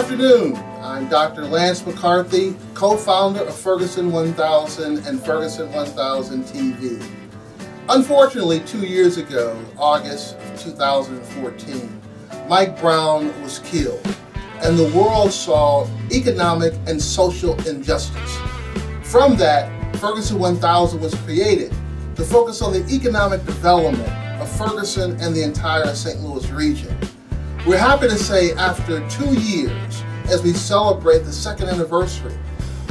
Good afternoon. I'm Dr. Lance McCarthy, co-founder of Ferguson 1000 and Ferguson 1000 TV. Unfortunately, two years ago, August 2014, Mike Brown was killed, and the world saw economic and social injustice. From that, Ferguson 1000 was created to focus on the economic development of Ferguson and the entire St. Louis region. We're happy to say after two years, as we celebrate the second anniversary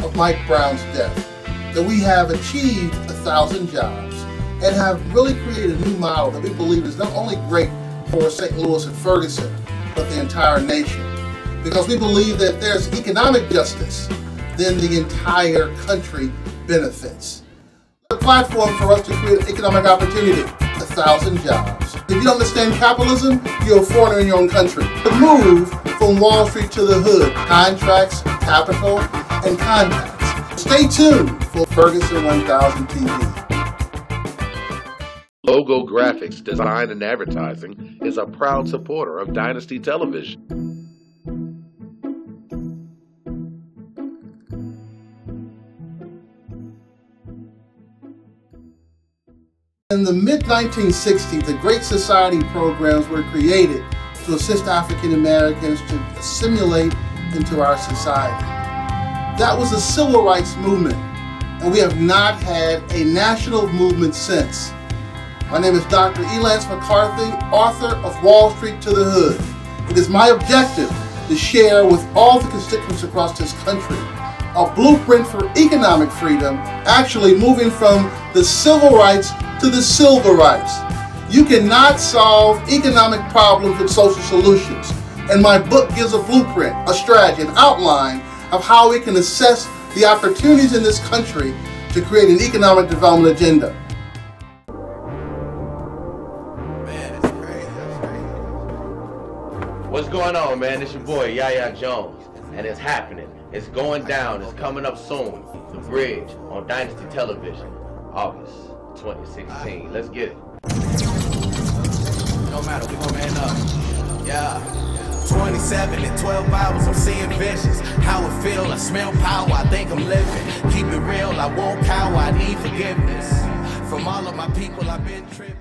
of Mike Brown's death, that we have achieved a thousand jobs and have really created a new model that we believe is not only great for St. Louis and Ferguson, but the entire nation. Because we believe that there's economic justice, then the entire country benefits. The platform for us to create economic opportunity, a thousand jobs. If you don't understand capitalism, you're a foreigner in your own country. The move from Wall Street to the hood, contracts, capital, and contacts. Stay tuned for Ferguson 1000 TV. Logo Graphics Design and Advertising is a proud supporter of Dynasty Television. In the mid-1960s, the Great Society programs were created to assist African Americans to assimilate into our society. That was the civil rights movement, and we have not had a national movement since. My name is Dr. Lance McCarthy, author of Wall Street to the Hood. It is my objective to share with all the constituents across this country a blueprint for economic freedom, actually moving from the civil rights to the silver rights. You cannot solve economic problems with social solutions. And my book gives a blueprint, a strategy, an outline of how we can assess the opportunities in this country to create an economic development agenda. What's going on, man? It's your boy, Yaya Jones, and it's happening. It's going down. It's coming up soon. The Bridge on Dynasty Television, August 2016. Let's get it. No matter, we gon' man up. Yeah. 27 and 12 hours, I'm seeing visions. How it feel, I smell power, I think I'm living. Keep it real, I won't cower, I need forgiveness. From all of my people, I've been tripping.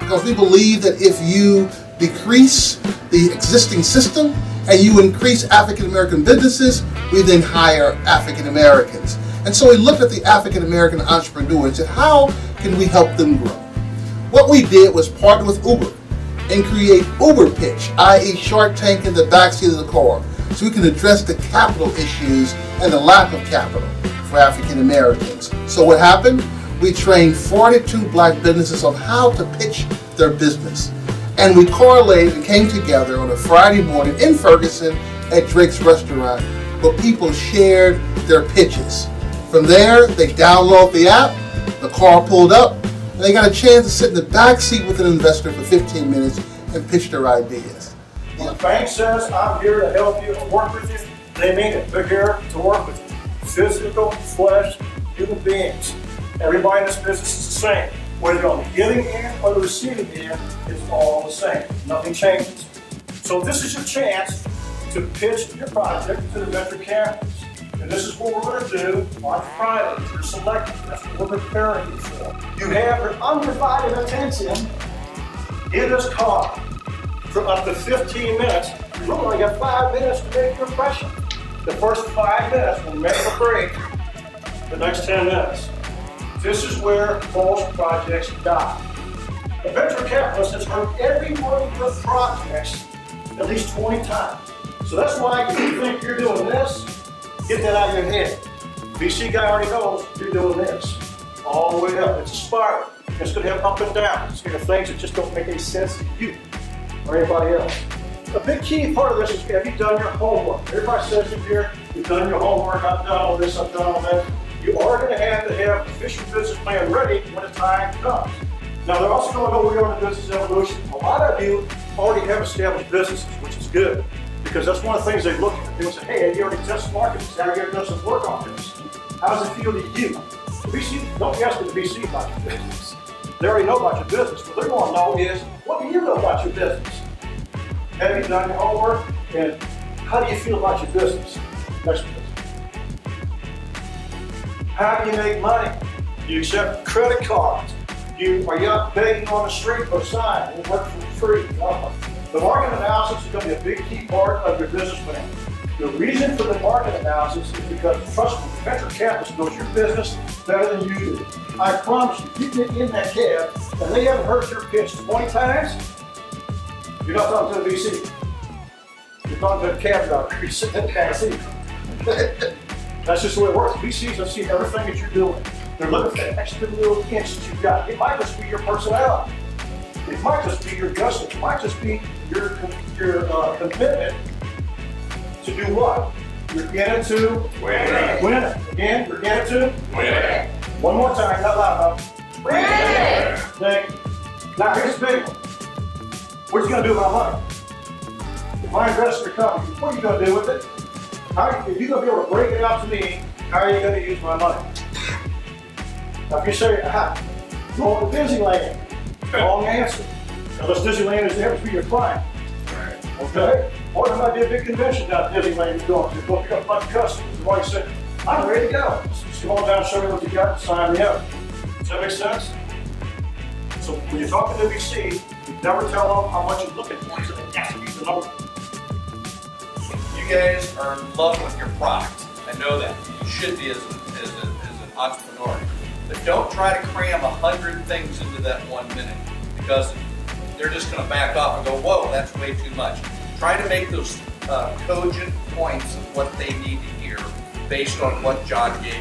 Because we believe that if you decrease the existing system and you increase African American businesses, we then hire African Americans. And so we looked at the African American entrepreneurs and said, how can we help them grow? What we did was partner with Uber and create Uber Pitch, i.e. Shark Tank in the backseat of the car, so we can address the capital issues and the lack of capital for African Americans. So what happened? We trained 42 black businesses on how to pitch their business. And we correlated and came together on a Friday morning in Ferguson at Drake's restaurant where people shared their pitches. From there, they download the app, the car pulled up, and they got a chance to sit in the back seat with an investor for 15 minutes and pitch their ideas. When the bank says, I'm here to help you and work with you, they mean it. They're here to work with you. Physical, flesh, human beings. Everybody in this business is the same. Whether you're on the giving end or the receiving end, it's all the same. Nothing changes. So this is your chance to pitch your project to the venture capitalists. And this is what we're going to do on Friday. You're selecting. That's what we're preparing you for. You have your undivided attention in this car for up to 15 minutes. You only got five minutes to make your impression. The first five minutes will make or break the next 10 minutes. This is where most projects die. A venture capitalist has heard every one of your projects at least 20 times. So that's why you think you're doing this, get that out of your head. VC guy already knows you're doing this. All the way up. It's a spiral. It's going to have up and down. It's going to have things that just don't make any sense to you or anybody else. A big key part of this is have you done your homework? Everybody says in here, you've done your homework, I've done all this, I've done all that. You are going to have to have an official business plan ready when the time comes. Now, they're also going to know we're on the business evolution. A lot of you already have established businesses, which is good, because that's one of the things they look at. They say, hey, have you already test markets. Have you ever done some work on this? How does it feel to you? The VC, don't ask the VC about your business. They already know about your business. What they're going to know is, what do you know about your business? Have you done your homework? And how do you feel about your business? Next business. How do you make money? Do you accept credit cards? You, are you out begging on the street for a sign? You work for free? The market analysis is going to be a big key part of your business plan. The reason for the market analysis is because, trust me, venture capitalist knows your business better than you do. I promise you, you get in that cab and they haven't heard your pitch 20 times, you're not talking to a VC. You're talking to a cab driver. You're sitting in the. That's just the way it works. VCs have seen everything that you're doing. They're looking for that extra little inch that you've got. It might just be your personality. It might just be your gusto. It might just be your, your uh, commitment to do what? You're in it to win. Win. Again, you're in it to win. One more time, not loud enough. Win. Thank you. Now here's the big one. What you gonna do about money? If I invest in company, what are you gonna do with it? How, if you're gonna be able to break it out to me, how are you gonna use my money? Now if you say, aha, go to Disneyland, wrong answer. Unless Disneyland is there be your client. Okay? Or there might be a big convention down at Disneyland you're going to. Go pick up of customers. You've already said, I'm ready to go. Just come on down, show me what you got, sign me up. Does that make sense? So when you're talking to VC, you never tell them how much you're looking for. So the number. You guys are in love with your product. I know that. You should be as, as, a, as an entrepreneur. But don't try to cram a hundred things into that one minute because they're just going to back off and go, whoa, that's way too much. Try to make those uh, cogent points of what they need to hear based on what John gave you.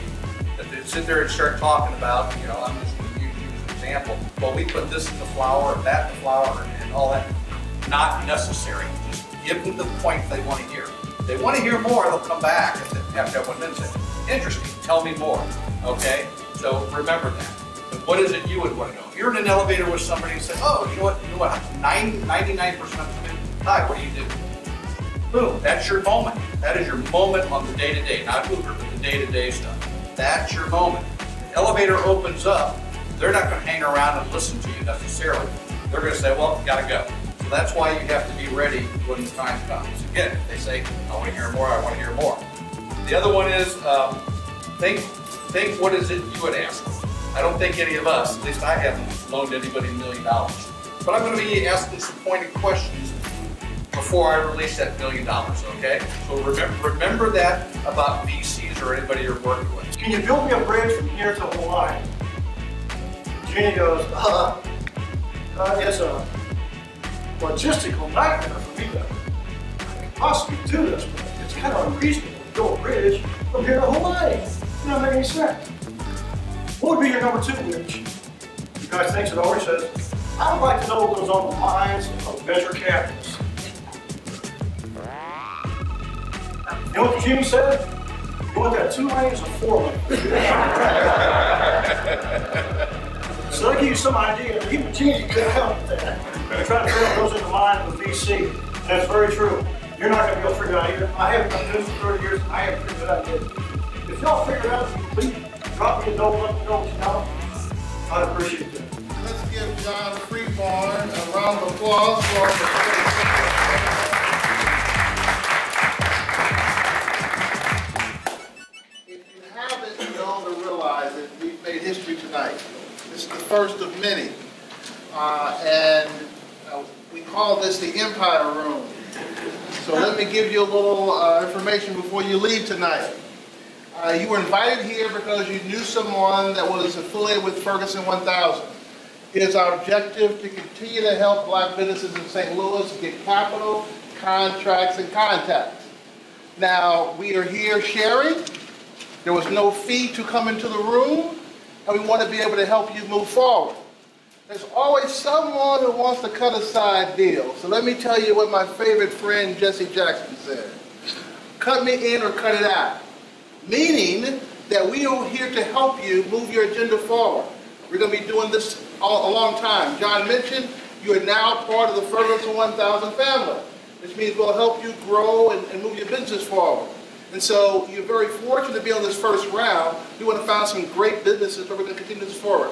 If they sit there and start talking about, you know, I'm just going to use you as an example. Well, we put this in the flour and that in the flour and all that. Not necessary. Just give them the point they want to hear. If they want to hear more, they'll come back after that one minute interesting, tell me more. Okay? So remember that. What is it you would want to know? If you're in an elevator with somebody and say, oh, you know what, you know what, 99% of them, hi, what do you do? Boom, that's your moment. That is your moment on the day-to-day, not Uber, but the day-to-day stuff. That's your moment. The elevator opens up, they're not going to hang around and listen to you necessarily. They're going to say, well, gotta go. So that's why you have to be ready when the time comes. Again, they say, I want to hear more, I want to hear more. The other one is, um, think, think what is it you would ask I don't think any of us, at least I haven't loaned anybody a million dollars. But I'm going to be asking some pointed questions before I release that million dollars, okay? So remember, remember that about VCs or anybody you're working with. Can you build me a bridge from here to Hawaii? Genie goes, uh, uh, it's a logistical nightmare for me to possibly do this, but it's kind of unreasonable to build a bridge from here to Hawaii. It doesn't make any sense. What would be your number two wish? You guys think it always says, I would like to know what goes on the minds of venture capitalists. You know what Jimmy said? You want that two lanes or four lanes? so that gives you some idea. Even Genie could help with that. You're trying to figure out what goes in the mind of a VC. That's very true. You're not going to be able to figure it out either. I haven't done this for 30 years. I haven't figured it out yet. If y'all figure it out, please know. I'd appreciate that. Let's give John Freeborn a round of applause for If you haven't known or realized it, we've made history tonight. This is the first of many. Uh, and uh, we call this the Empire Room. So let me give you a little uh, information before you leave tonight. Uh, you were invited here because you knew someone that was affiliated with Ferguson 1000. It is our objective to continue to help black businesses in St. Louis get capital, contracts, and contacts. Now, we are here sharing. There was no fee to come into the room, and we want to be able to help you move forward. There's always someone who wants to cut a side deal. So let me tell you what my favorite friend Jesse Jackson said. Cut me in or cut it out. Meaning that we are here to help you move your agenda forward. We're going to be doing this all, a long time. John mentioned you are now part of the Ferguson 1000 family, which means we'll help you grow and, and move your business forward. And so you're very fortunate to be on this first round. We want to find some great businesses where we're going to continue this forward.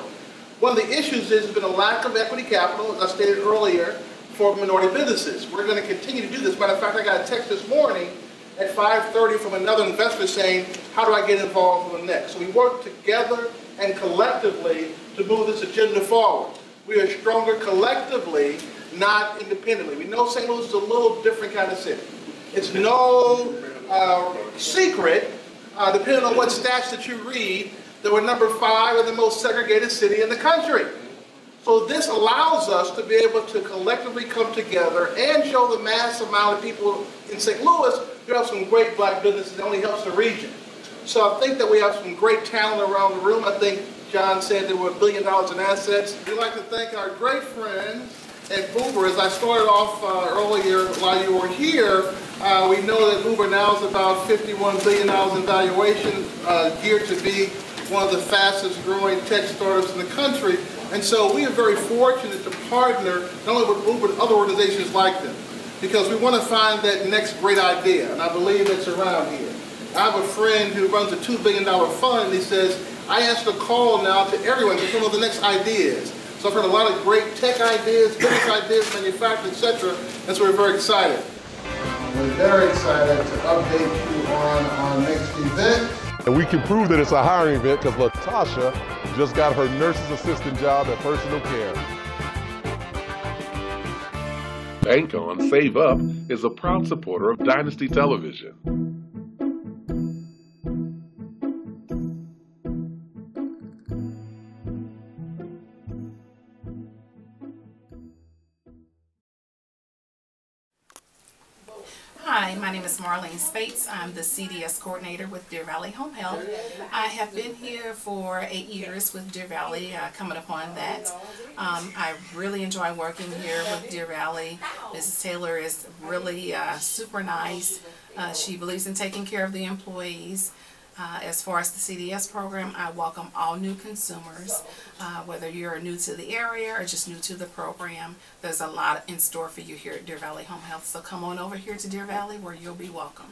One of the issues is there's been a lack of equity capital, as I stated earlier. for minority businesses. We're going to continue to do this. Matter of fact, I got a text this morning at 5.30 from another investor saying, how do I get involved in the next? So we work together and collectively to move this agenda forward. We are stronger collectively, not independently. We know St. Louis is a little different kind of city. It's no uh, secret, uh, depending on what stats that you read, that we're number five in the most segregated city in the country. So this allows us to be able to collectively come together and show the mass amount of people in St. Louis who have some great black businesses that only helps the region. So I think that we have some great talent around the room. I think John said there were a billion dollars in assets. We'd like to thank our great friends at Uber. As I started off uh, earlier while you were here, uh, we know that Uber now is about $51 billion in valuation, uh, geared to be one of the fastest growing tech startups in the country. And so we are very fortunate to partner not only with Uber, but other organizations like them. Because we want to find that next great idea, and I believe it's around here. I have a friend who runs a $2 billion fund, and he says, I answer the call now to everyone to come up with the next ideas. So I've heard a lot of great tech ideas, business ideas, manufacturing, etc. And so we're very excited. We're very excited to update you on our next event. And we can prove that it's a hiring event because Latasha just got her nurse's assistant job at Personal Care. Bank on Save Up is a proud supporter of Dynasty Television. Hi, my name is Marlene Spates. I'm the CDS coordinator with Deer Valley Home Health. I have been here for eight years with Deer Valley, uh, coming upon that. Um, I really enjoy working here with Deer Valley. Mrs. Taylor is really uh, super nice. Uh, she believes in taking care of the employees. Uh, as far as the CDS program, I welcome all new consumers, uh, whether you're new to the area or just new to the program. There's a lot in store for you here at Deer Valley Home Health, so come on over here to Deer Valley where you'll be welcome.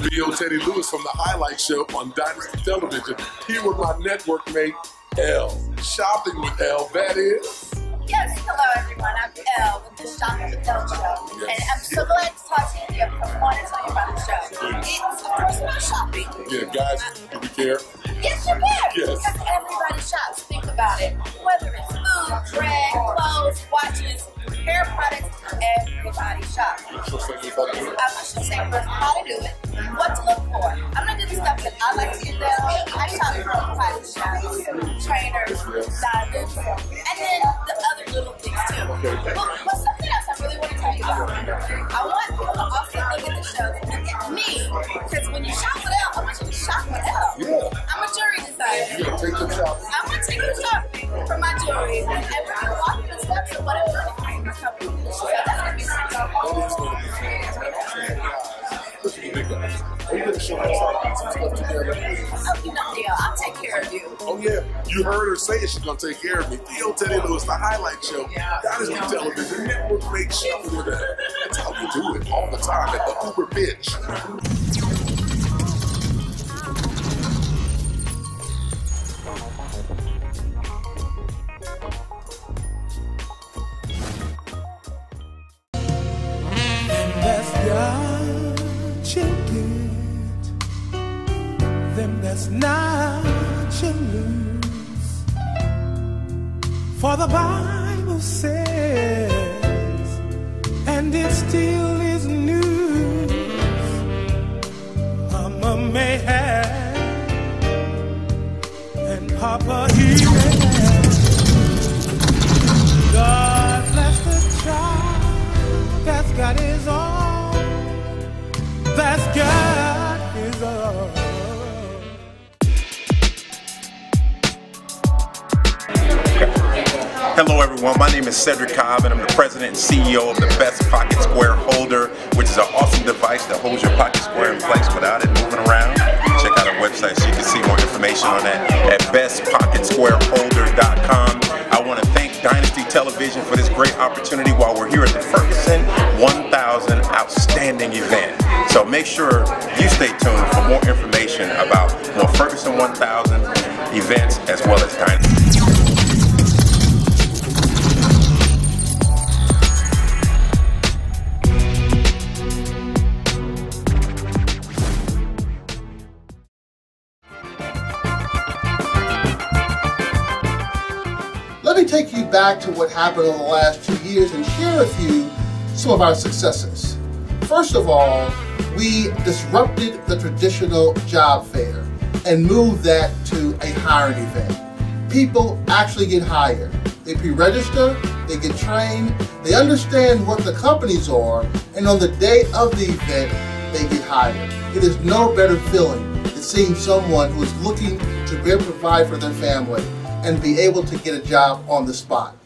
Theo Teddy Lewis from the Highlight Show on Dynasty Television, here with my network mate, Elle. Shopping with Elle, that is. Yes, hello everyone. I'm Elle with the Shop with Elle show. And I'm so glad to talk to do care? Yes, you can. Yes. Because everybody shops. Think about it. Whether it's food, bread, clothes, watches, hair products, everybody shops. So say this to do it. I should say first how to do it, what to look for. I'm gonna do the stuff that I like to done. I shop from private shops, trainers, diamonds, you heard her say she's gonna take care of me. Theo Teddy Lewis, the highlight show, That is Dynasty Television Network makes with her. That's how we do it all the time at the Uber pitch. Hello, everyone. My name is Cedric Cobb, and I'm the president and CEO of the Best Pocket Square Holder, which is an awesome device that holds your pocket square in place without it moving around. Check out our website so you can see more information on that at bestpocketsquareholder.com. I want to thank Dynasty Television for this great opportunity while we're here at the Ferguson 1000 Outstanding event. So make sure you stay tuned for more information about more Ferguson 1000 events as well as Dynasty. Back to what happened over the last two years and share with you some of our successes. First of all, we disrupted the traditional job fair and moved that to a hiring event. People actually get hired. They pre-register, they get trained, they understand what the companies are, and on the day of the event, they get hired. It is no better feeling than seeing someone who is looking to better provide for their family and be able to get a job on the spot.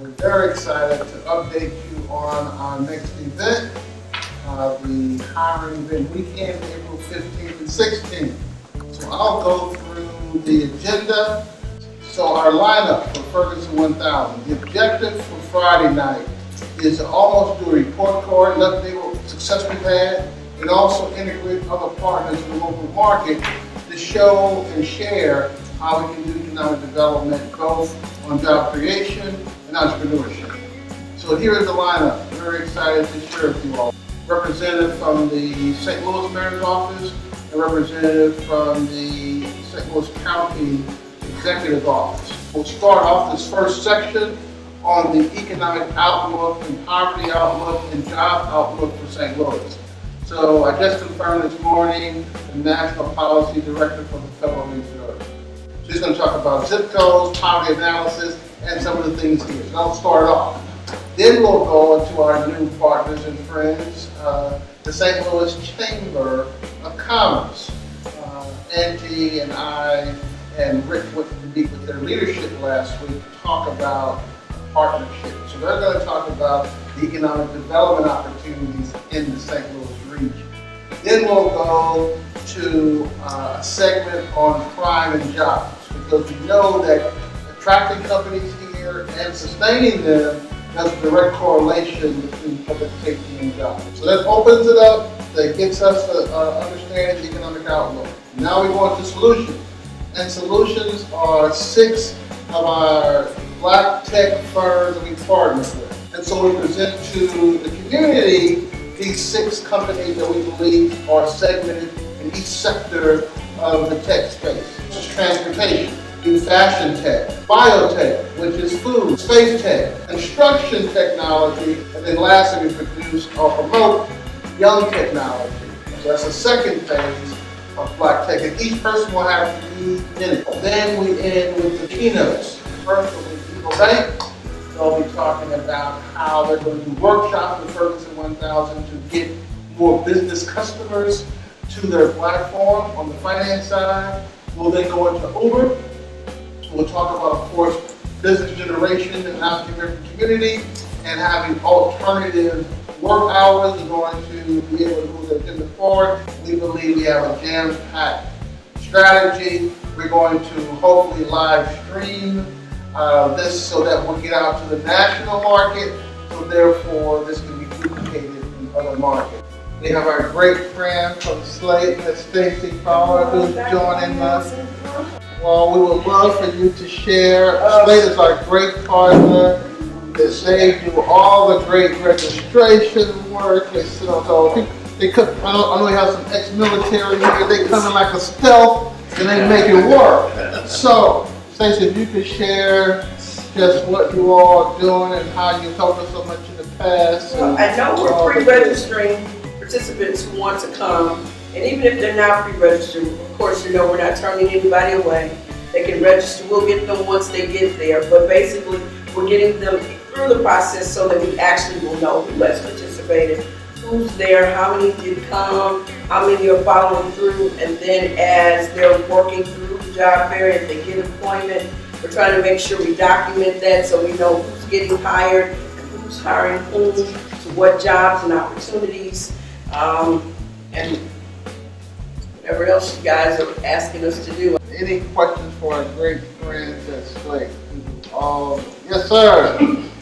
We're very excited to update you on our next event, uh, the hiring event weekend, April 15th and 16th. So I'll go through the agenda. So our lineup for Ferguson 1000, the objective for Friday night is to almost do a report card, let people success we've had, and also integrate other partners in the local market to show and share how we can do economic development both on job creation and entrepreneurship. So here is the lineup. Very excited to share with you all. Representative from the St. Louis Mayor's Office, and representative from the St. Louis County Executive Office. We'll start off this first section on the economic outlook and poverty outlook and job outlook for St. Louis. So I just confirmed this morning the National Policy Director for the Federal Reserve. She's going to talk about zip codes, poverty analysis, and some of the things here. So I'll start off. Then we'll go into our new partners and friends, uh, the St. Louis Chamber of Commerce. Uh, Angie and I and Rick went to meet with their leadership last week to talk about partnership. So they're going to talk about the economic development opportunities in the St. Louis region. Then we'll go to uh, a segment on crime and jobs because we know that attracting companies here and sustaining them has a direct correlation between public safety and jobs. So that opens it up, that gets us to uh, understand the economic outlook. Now we go into solutions. And solutions are six of our black tech firms that we partner with. And so we present to the community these six companies that we believe are segmented in each sector of the tech space. Is transportation, in fashion tech, biotech, which is food, space tech, construction technology, and then lastly we produce or promote young technology. So that's the second phase of Black Tech, and each person will have to three minutes. Then we end with the keynotes. First will be Eagle Bank. They'll be talking about how they're going to do workshops with Ferguson 1000 to get more business customers to their platform on the finance side. We'll then go into Uber. We'll talk about, of course, business generation and to the community and having alternative work hours in order to be able to move the agenda forward. We believe we have a jam-packed strategy. We're going to hopefully live stream uh, this so that we'll get out to the national market. So therefore, this can be duplicated in other markets. We have our great friend from Slate, Miss Stacy Fowler, who's joining us. Well, we would love for you to share. Slate is our great partner. They do all the great registration work. They sit on so they could, I know, I know we have some ex-military here. They come in like a stealth and they make it work. So, Stacey, if you could share just what you all are doing and how you've helped us so much in the past. Well, I know we're pre-registering participants who want to come, and even if they're not pre-registered, of course, you know we're not turning anybody away. They can register. We'll get them once they get there, but basically we're getting them through the process so that we actually will know who has participated, who's there, how many did come, how many are following through, and then as they're working through the job fair, if they get employment, we're trying to make sure we document that so we know who's getting hired, who's hiring whom, to what jobs and opportunities, um, and whatever else you guys are asking us to do. Any questions for our great friends at Slate? Um, yes, sir.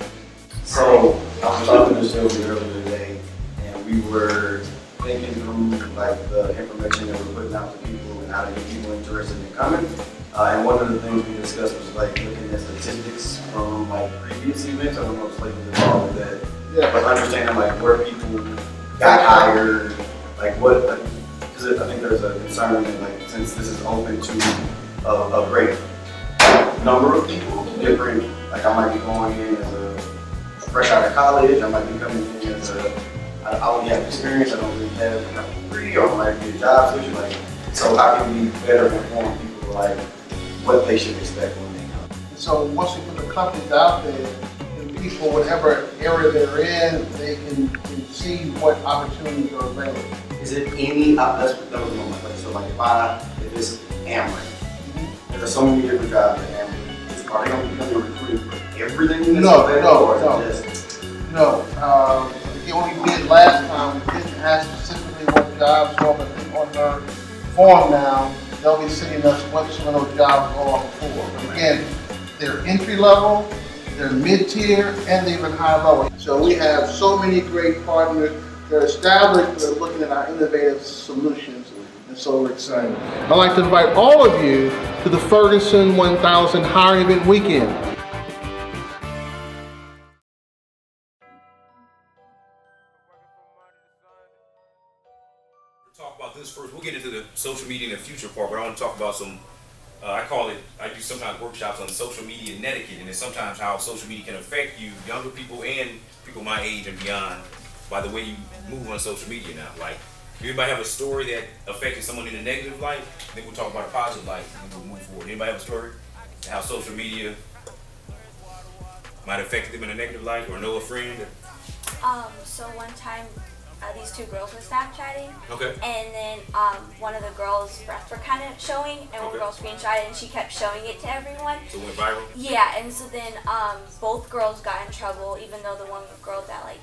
So I was talking to Sylvia earlier today, and we were thinking through like the information that we're putting out to people and how to get people interested in coming. Uh, and one of the things we discussed was like looking at statistics from like previous events. I don't know if Slate was involved with that, Yeah. but understanding like where people got hired, like what. Because I think there's a concern that like since this is open to a, a great number of people, different. Like I might be going in as a fresh out of college. I might be coming in as a I, only have experience. I don't really have a degree or I might be a job switch. Like so, I can be better inform people like what they should expect when they come. So once we put the companies out there, people, whatever area they're in, they can, can see what opportunities are available. Is it any? Uh, that's that was one of my questions. So like if I if it's Ameren, there's so many different jobs at Amway. Are they going to become recruiting for everything? that's No, available, no, or is it no. just- No, um, the only did last time, we didn't ask specifically what jobs are, but on her form now, they'll be sending us what some of those jobs are for. But Again, they're entry level, they're mid-tier, and even high level. So we have so many great partners, they're established, they're looking at our innovative solutions, and so we're excited. I'd like to invite all of you to the Ferguson 1000 Hiring Event Weekend. talk about this first. We'll get into the social media in the future part, but I want to talk about some. Uh, I call it. I do sometimes workshops on social media etiquette, and it's sometimes how social media can affect you, younger people and people my age and beyond, by the way you move on social media now. Like, if anybody have a story that affected someone in a negative light, then we'll talk about a positive light, and we'll move forward. Anybody have a story? How social media might have affected them in a negative light, or know a friend? Um, so one time, uh, these two girls were Snapchatting. Okay. And then um, one of the girls' breasts were kind of showing, and one girl screenshotted, and she kept showing it to everyone. So it went viral. Yeah, and so then um, both girls got in trouble, even though the one girl that like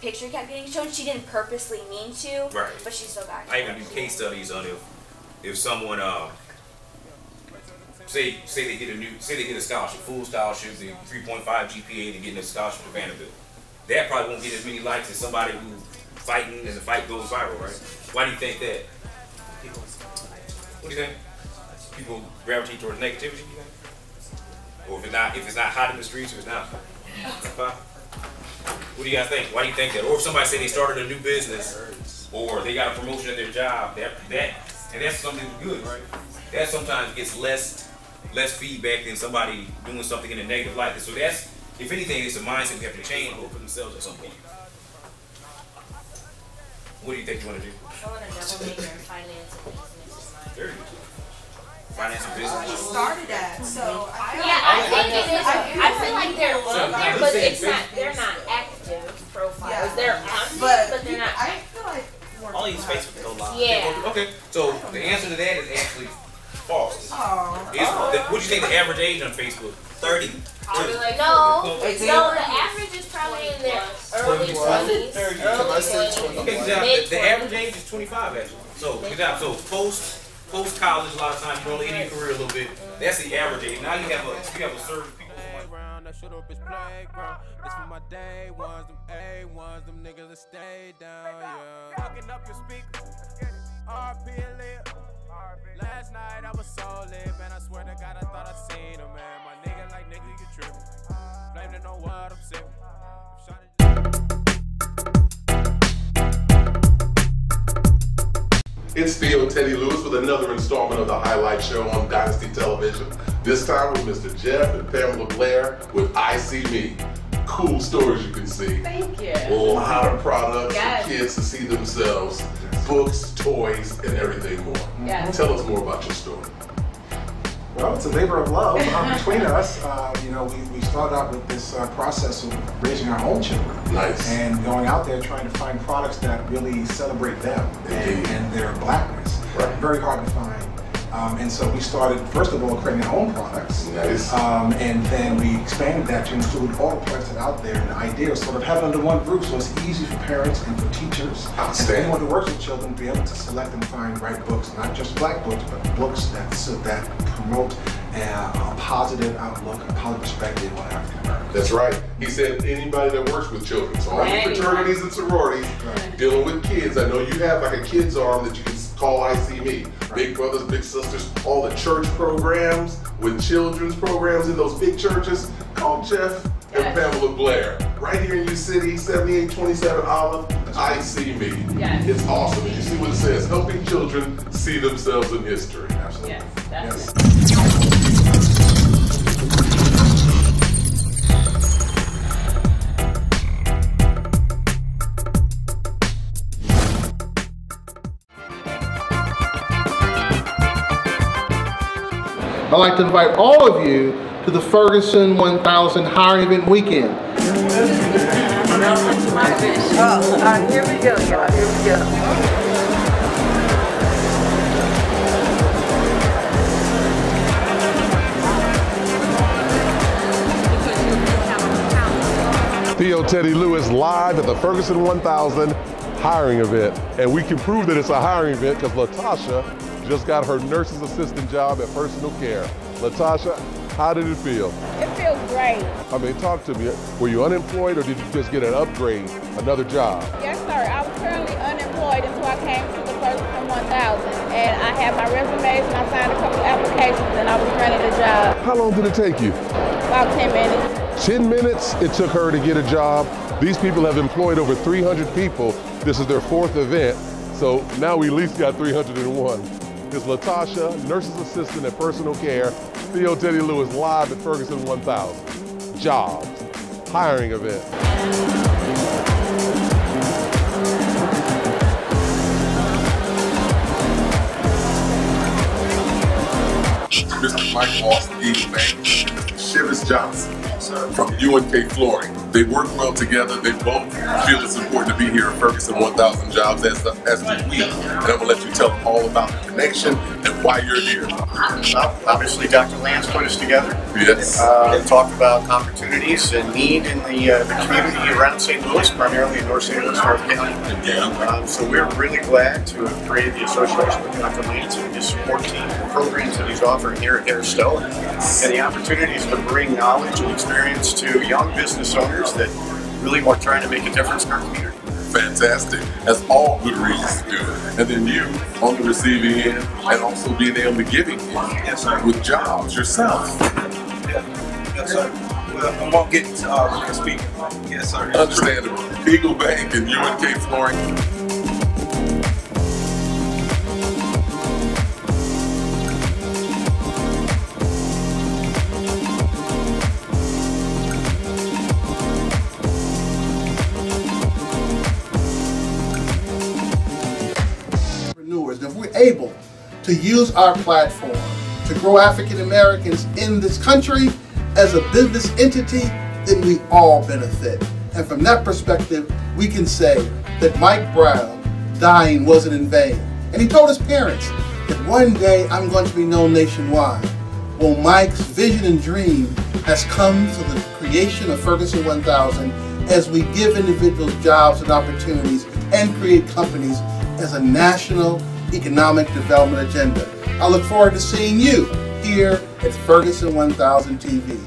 picture kept getting shown, she didn't purposely mean to. Right. But she still got. in I even do case studies on if if someone uh say say they get a new say they get a scholarship, full scholarship, they 3.5 GPA, they're getting a scholarship to Vanderbilt. That probably won't get as many likes as somebody who fighting and the fight goes viral, right? Why do you think that? What do you think? People gravitate towards negativity, you think? Or if it's not if it's not hot in the streets, if it's not? What do you guys think? Why do you think that? Or if somebody said they started a new business, or they got a promotion at their job, that that and that's something good, right? That sometimes gets less less feedback than somebody doing something in a negative light. So that's if anything, it's a mindset we have to change or for themselves at some point. What do you think you want to do? I want to double major in finance and business. Very good. Finance and business. started that, so I Yeah, I think it is. I I feel like they're So, on there, but say it's not. They're not active profiles. Yeah. They're on But but they're not. I feel like more All these Facebook go live. Yeah. Okay, so the answer to that is actually false. Oh. Is, the, what do you think the average age on Facebook? Thirty. I'll be like, no, no. The average is probably in their early twenties, early twenties, Okay, good job. The, the average age is 25 actually. So good job. So post post college, a lot of times you don't end your career a little bit. That's the average age. Now you have a you have a certain people. I should up his playground. This for my day ones, them A ones, them niggas that stay down, yeah. Fucking up your speakers. RP lit. Last night I was so lit, man. I swear to God, I thought I seen him, man. My nigga, like, nigga, you tripping. Blame it on what I'm sipping. It's Theo Teddy Lewis with another installment of the Highlight Show on Dynasty Television. This time with Mr. Jeff and Pamela Blair with I See Me. Cool stories you can see. Thank you. A lot of products Yes. for kids to see themselves, books, toys, and everything more. Yes. Tell us more about your story. Well, it's a labor of love um, between us. Uh, you know, we, we started out with this uh, process of raising our own children. Nice. And going out there trying to find products that really celebrate them and, and their blackness. Right. Very hard to find. Um, and so we started, first of all, creating our own products. Nice. Um, and then we expanded that to include all the products that are out there. And the idea is sort of have it under one roof so it's easy for parents and for teachers and for anyone who works with children to be able to select and find the right books, not just black books, but books that so that promote uh, a positive outlook, a positive perspective on African Americans. That's right. He said anybody that works with children, so all the fraternities and sororities dealing with kids. I know you have like a kids arm that you can call I See Me. Big brothers, big sisters, all the church programs with children's programs in those big churches. Call Jeff and Pamela Blair. Right here in U City, 7827 Olive, I See Me. Yes. It's awesome. And you see what it says, helping children see themselves in history. Yes, that's it. I'd like to invite all of you to the Ferguson 1000 Hiring Event Weekend. Here we go. Here we go. Theo Teddy Lewis live at the Ferguson 1000 hiring event. And we can prove that it's a hiring event because Latasha just got her nurse's assistant job at personal care. Latasha, how did it feel? It feels great. I mean, talk to me. Were you unemployed or did you just get an upgrade, another job? Yes, sir. I was currently unemployed until I came to the Ferguson 1000. And I had my resumes and I signed a couple applications and I was running the job. How long did it take you? About 10 minutes. 10 minutes it took her to get a job. These people have employed over 300 people. This is their fourth event, so now we at least got 301. It's Latasha, nurse's assistant at personal care, Theo Teddy Lewis live at Ferguson 1000. Jobs, hiring event. Mr. Mike Moss, Eagle Bank, Shivis Johnson from UNK Flooring. They work well together. They both feel it's important to be here at Ferguson 1000 Jobs as, as do we. And I'm going to let you tell them all about the connection and why you're here. Obviously, Dr. Lance put us together. Yes. Uh, and talked about opportunities and need in the, uh, the community around St. Louis, primarily in North St. Louis, North County. Um, so we're really glad to have created the association with Dr. Lance and his support team, the that offering here at Aristotle, and the opportunities to bring knowledge and experience to young business owners that really are trying to make a difference in our community. Fantastic. That's all good reasons to do it. And then you on the receiving end and also being able to giving end yes, sir. with jobs yourself. Yes, sir. Well, I won't get uh, to speak. Yes, sir. Understandable. Eagle Bank and UNK Flooring. Use our platform to grow African Americans in this country as a business entity, then we all benefit. And from that perspective, we can say that Mike Brown dying wasn't in vain. And he told his parents that one day I'm going to be known nationwide. Well, Mike's vision and dream has come to the creation of Ferguson 1000 as we give individuals jobs and opportunities and create companies as a national economic development agenda. I look forward to seeing you here at Ferguson 1000 TV.